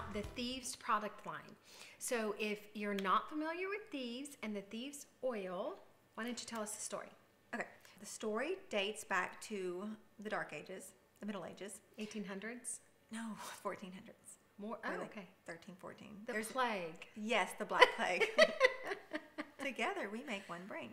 about the Thieves product line. So, if you're not familiar with Thieves and the Thieves oil, why don't you tell us the story? Okay. The story dates back to the Dark Ages, the Middle Ages. 1800s? No, 1400s. More? Oh, like okay. 13, 14. The There's plague. Yes, the Black Plague. Together we make one brain.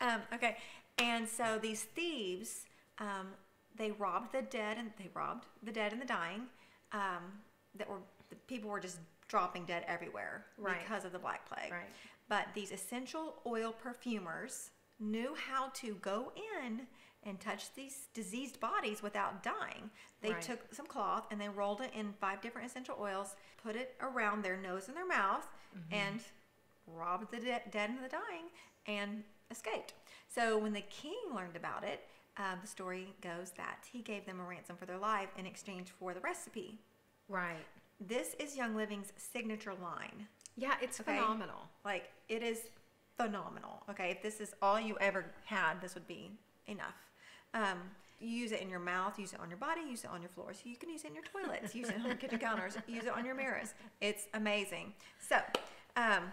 Um, okay, and so these thieves, um, they robbed the dead, and they robbed the dead and the dying. Um, that were the people were just dropping dead everywhere Right. because of the Black Plague. Right. But these essential oil perfumers knew how to go in and touch these diseased bodies without dying. They Right. took some cloth and they rolled it in five different essential oils, put it around their nose and their mouth, Mm-hmm. and robbed the de- dead and the dying and escaped. So when the king learned about it, uh, the story goes that he gave them a ransom for their life in exchange for the recipe. Right. This is Young Living's signature line. Yeah, it's Okay. phenomenal. Like it is phenomenal. Okay, if this is all you ever had, this would be enough. Um, you use it in your mouth, use it on your body, use it on your floors. You can use it in your toilets, use it on your kitchen counters, use it on your mirrors. It's amazing. So, um,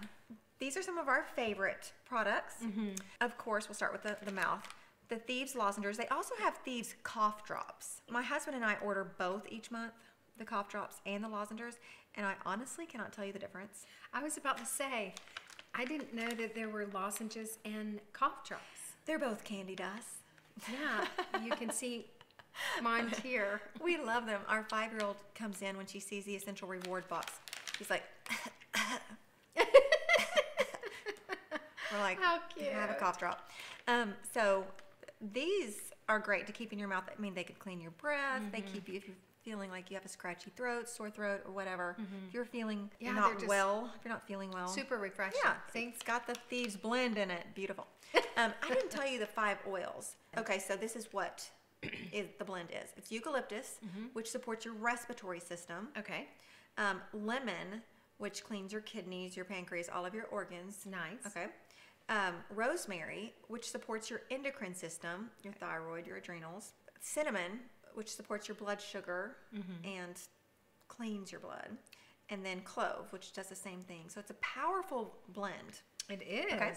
these are some of our favorite products. Mm-hmm. Of course, we'll start with the, the mouth. The Thieves lozenges. They also have Thieves cough drops. My husband and I order both each month, the cough drops and the lozenges, and I honestly cannot tell you the difference. I was about to say, I didn't know that there were lozenges and cough drops. They're both candy dust. Yeah, you can see mine's here. We love them. Our five year old comes in when she sees the essential reward box. She's like, We're like, How cute. have a cough drop. Um, so these are great to keep in your mouth. I mean, they could clean your breath. They Mm-hmm. keep you if you're feeling like you have a scratchy throat, sore throat, or whatever. If you're feeling Mm-hmm. Yeah, not well, if you're not feeling well, Super refreshing. yeah, See? it's got the thieves blend in it. Beautiful. Um, I didn't tell you the five oils. Okay, so this is what is the blend is. It's eucalyptus, Mm-hmm. which supports your respiratory system. Okay. Um, lemon, which cleans your kidneys, your pancreas, all of your organs. Nice. Okay. Um, rosemary, which supports your endocrine system, your thyroid, your adrenals. Cinnamon, which supports your blood sugar Mm-hmm. and cleans your blood. And then clove, which does the same thing. So it's a powerful blend. It is. Okay.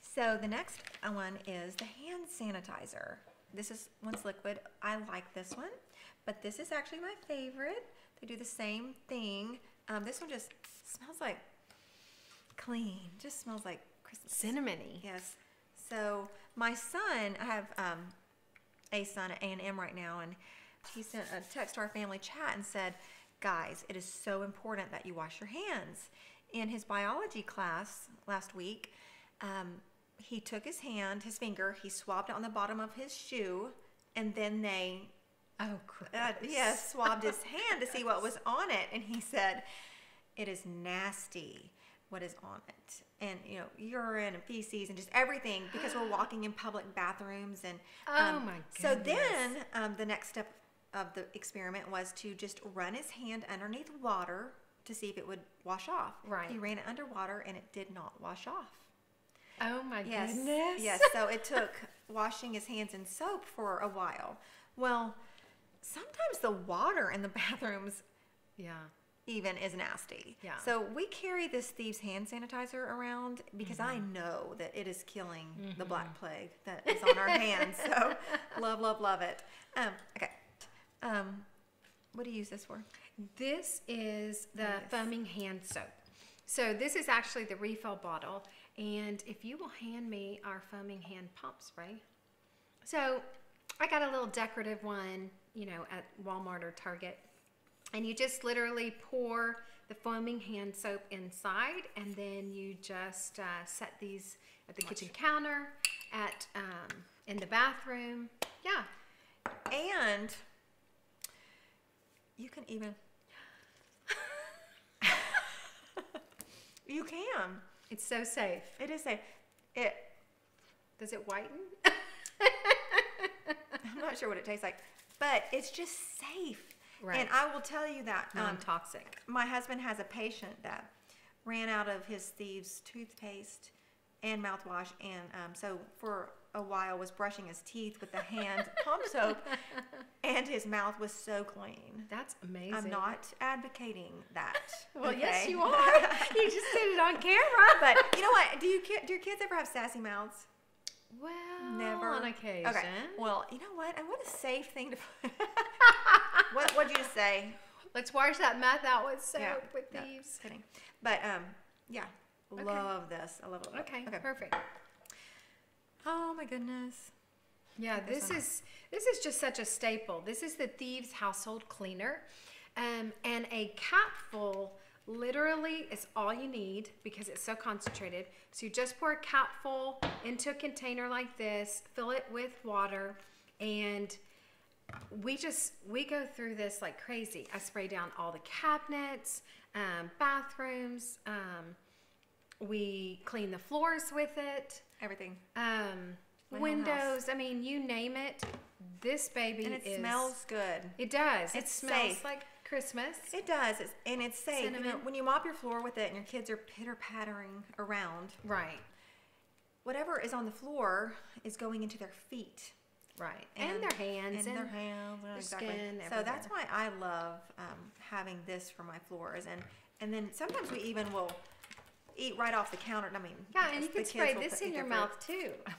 So the next one is the hand sanitizer. This is one's liquid. I like this one, but this is actually my favorite. They do the same thing. Um, this one just smells like clean. Just smells like Christmas. Cinnamony. Yes. So my son, I have um, a son at A&M right now, and he sent a text to our family chat and said, "Guys, it is so important that you wash your hands." In his biology class last week, um, he took his hand, his finger, he swabbed it on the bottom of his shoe, and then they Oh, uh, yes, swabbed his hand to see what was on it, and he said, "It is nasty. What is on it? And you know, urine and feces and just everything because we're walking in public bathrooms and Oh, my So then, um, the next step of the experiment was to just run his hand underneath water to see if it would wash off. Right. He ran it underwater and it did not wash off. Oh my Yes. goodness. Yes. So it took washing his hands in soap for a while. Well, sometimes the water in the bathrooms Yeah. Even is nasty. Yeah. So we carry this thieves hand sanitizer around because I know that it is killing the black plague that is on our hands. So love, love, love it. Um, okay. Um, what do you use this for? This is the Yes. foaming hand soap. So this is actually the refill bottle, and if you will hand me our foaming hand pump spray. So I got a little decorative one, you know, at Walmart or Target, and you just literally pour the foaming hand soap inside, and then you just uh, set these at the kitchen counter, at um, in the bathroom. Yeah, And you can even. you can. it's so safe. It is safe. It. Does it whiten? I'm not sure what it tastes like, but it's just safe. Right. And I will tell you that um, Non-toxic. my husband has a patient that ran out of his thieves toothpaste and mouthwash, and um, so for a while was brushing his teeth with the hand pump soap, and his mouth was so clean. That's amazing. I'm not advocating that. Well, yes, you are. you just did it on camera. but you know what? Do you do your kids ever have sassy mouths? well, Never. on occasion. Okay. Well, you know what? And what a safe thing to. What What'd you say? Let's wash that mouth out with soap Yeah, with yeah, thieves. just kidding. But um, yeah, Okay. love this. I love it. Okay, Okay. perfect. Oh my goodness. Yeah, this is this is just such a staple. This is the Thieves Household Cleaner, um, and a capful literally is all you need because it's so concentrated. So you just pour a capful into a container like this, fill it with water, and we just we go through this like crazy. I spray down all the cabinets, um, bathrooms. Um, we clean the floors with it Everything. um, My windows. I mean, you name it. This baby And it is, smells good. It does. It It's smells safe. like Christmas. It does. It's, and it's safe. You know, Cinnamon. when you mop your floor with it and your kids are pitter pattering around, right, whatever is on the floor is going into their feet. Right, and, their hands and, their hands, their exactly. skin, so that's why I love um, having this for my floors, and and then sometimes we even will eat right off the counter. I mean, Yeah, and you can spray this in your mouth too.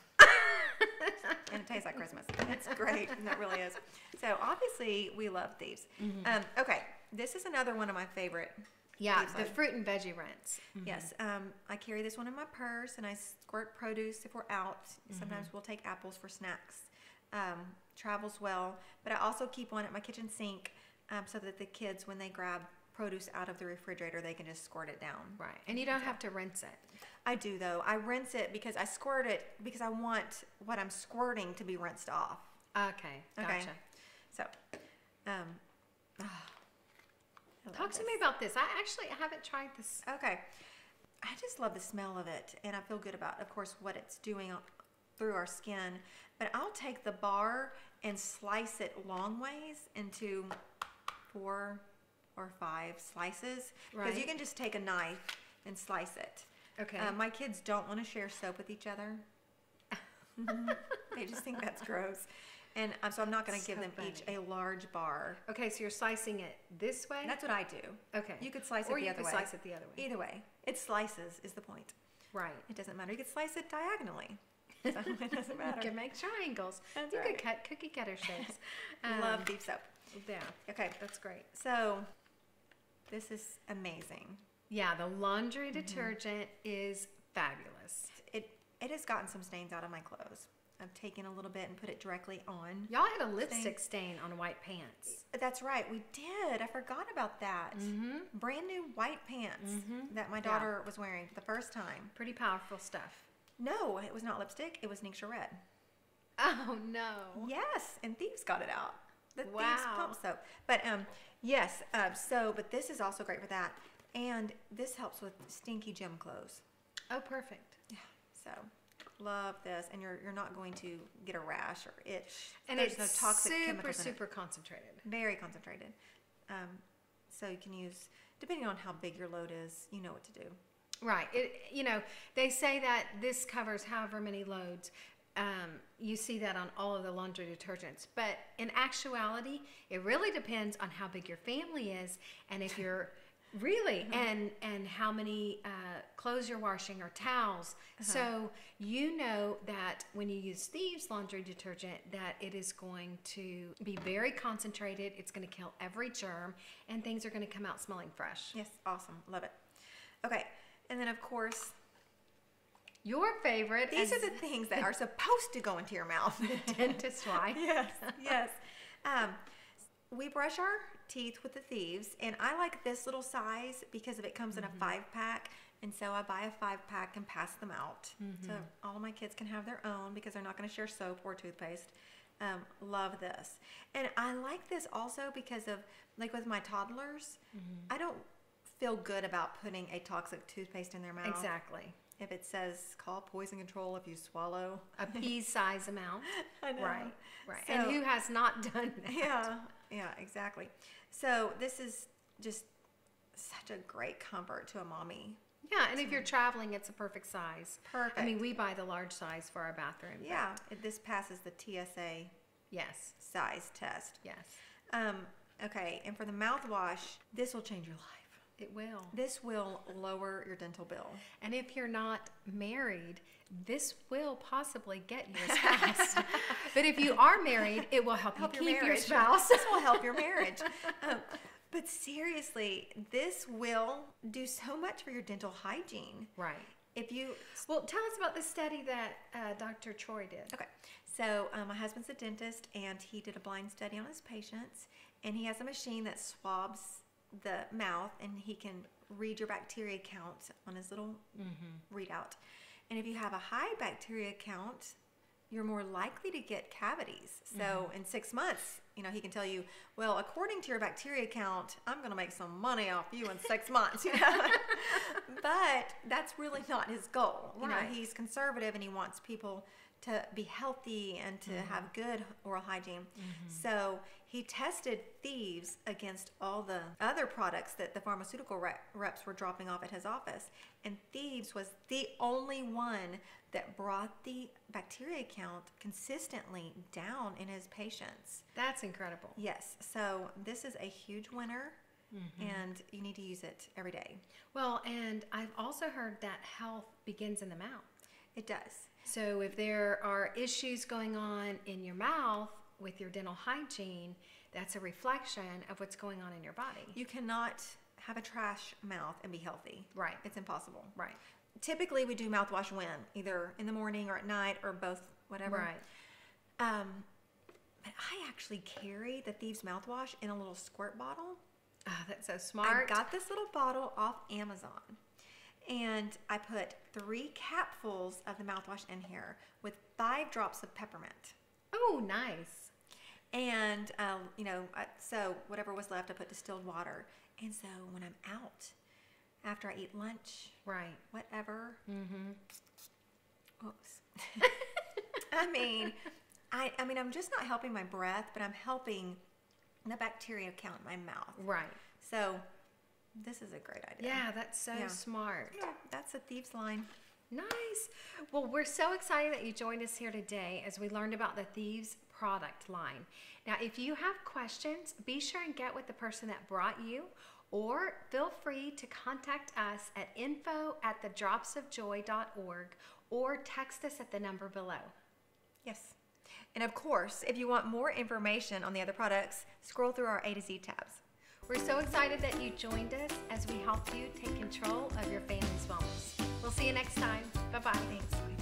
and it tastes like Christmas. It's great, and it really is. So obviously we love thieves. Um, okay, this is another one of my favorite. Yeah, the fruit and veggie rinse. Yes, um, I carry this one in my purse, and I squirt produce if we're out. Sometimes we'll take apples for snacks. Um, travels well, but I also keep one at my kitchen sink um, so that the kids, when they grab produce out of the refrigerator, they can just squirt it down. Right, and you don't have to rinse it. I do though. I rinse it because I squirt it because I want what I'm squirting to be rinsed off. Okay, gotcha. Okay. So, um, love Talk to this. me about this. I actually haven't tried this. Okay. I just love the smell of it, and I feel good about, of course, what it's doing through our skin. But I'll take the bar and slice it long ways into four or five slices because you can just take a knife and slice it. Okay. Uh, my kids don't want to share soap with each other. they just think that's gross, and um, so I'm not going to give So them each a large bar. okay, so you're slicing it this way. That's what I do. okay. You could slice it the or the you other could slice it the other way. Either way, it slices is the point. Right. It doesn't matter. You could slice it diagonally. So it doesn't You can make triangles. That's you right. could cut cookie cutter shapes. Love Um, beef soap. Yeah, Okay, that's great. so this is amazing. Yeah, the laundry Mm-hmm. detergent is fabulous. It it has gotten some stains out of my clothes. I've taken a little bit and put it directly on. Y'all had a lipstick stain on white pants. That's right, we did. I forgot about that. Mm-hmm. Brand new white pants Mhm. that my Yeah. daughter was wearing for the first time. Pretty powerful stuff. No, it was not lipstick. It was Nixia Red. Oh no. Yes, and Thieves got it out. The Thieves Wow. pump soap. But um, yes. Uh, so, but this is also great for that, and this helps with stinky gym clothes. Oh, perfect. Yeah. So, love this, and you're you're not going to get a rash or itch. And There's it's no toxic super, chemicals in it. super concentrated. Very concentrated. Um, so you can use depending on how big your load is. You know what to do. Right. It, you know, they say that this covers however many loads. Um, you see that on all of the laundry detergents. But in actuality, it really depends on how big your family is and if you're really and and how many uh, clothes you're washing or towels. So you know that when you use Thieves laundry detergent, that it is going to be very concentrated. It's going to kill every germ, and things are going to come out smelling fresh. Yes, awesome, love it. Okay, and then of course Your favorite these are the things that are supposed to go into your mouth. dentist wife. yes, yes. Um, we brush our teeth with the thieves, and I like this little size because of it comes in a five pack, and so I buy a five pack and pass them out. So all of my kids can have their own because they're not going to share soap or toothpaste. Um, love this, and I like this also because of like with my toddlers, I don't feel good about putting a toxic toothpaste in their mouth. Exactly. If it says call poison control if you swallow. A pea size amount. Right. Right. So- and who has not done that? yeah, yeah, exactly. So this is just such a great comfort to a mommy Yeah, and if you're traveling, it's a perfect size. Perfect. I mean, we buy the large size for our bathroom. Yeah, it, this passes the TSA Yes. size test. Yes. Um, okay, and for the mouthwash, this will change your life. It will. This will lower your dental bill. And if you're not married, this will possibly get you a spouse. but if you are married, it will help, Help you keep your marriage. spouse. this will help your marriage. Um, but seriously, this will do so much for your dental hygiene. right. If you Well, tell us about the study that uh, Dr. Troy did. Okay. So um, my husband's a dentist, and he did a blind study on his patients, and he has a machine that swabs the mouth, and he can read your bacteria count on his little mm-hmm. readout. And if you have a high bacteria count, you're more likely to get cavities. So mm-hmm. in six months, you know, he can tell you, well, according to your bacteria count, I'm going to make some money off you in six months. You know? but that's really not his goal. You Right. know, he's conservative and he wants people to be healthy and to mm-hmm. have good oral hygiene. Mm-hmm. So he tested thieves against all the other products that the pharmaceutical rep- reps were dropping off at his office. And thieves was the only one that brought the bacteria count consistently down in his patients. That's incredible. Yes, so this is a huge winner. Mm-hmm. And you need to use it every day. Well, and I've also heard that health begins in the mouth. It does. So if there are issues going on in your mouth with your dental hygiene, that's a reflection of what's going on in your body. You cannot have a trash mouth and be healthy. Right. It's impossible. Right. Typically, we do mouthwash when either in the morning or at night or both, whatever. Right. Um, but I actually carry the Thieves mouthwash in a little squirt bottle. Oh, that's so smart. I got this little bottle off Amazon, and I put three capfuls of the mouthwash in here with five drops of peppermint. oh, nice. And um, you know, I, so whatever was left, I put distilled water. And so when I'm out, after I eat lunch, Right. whatever, Mm-hmm. Oops. I mean, I I mean, I'm just not helping my breath, but I'm helping the bacteria count in my mouth. Right. So this is a great idea. Yeah, that's so Yeah. smart. Yeah, that's a thieves line. Nice. Well, we're so excited that you joined us here today as we learned about the Thieves product line. Now, if you have questions, be sure and get with the person that brought you, or feel free to contact us at info at thedropsofjoy.org or text us at the number below. Yes. And of course, if you want more information on the other products, scroll through our A to Z tabs. We're so excited that you joined us as we help you take control of your family's wellness. We'll see you next time. Bye bye. Thanks.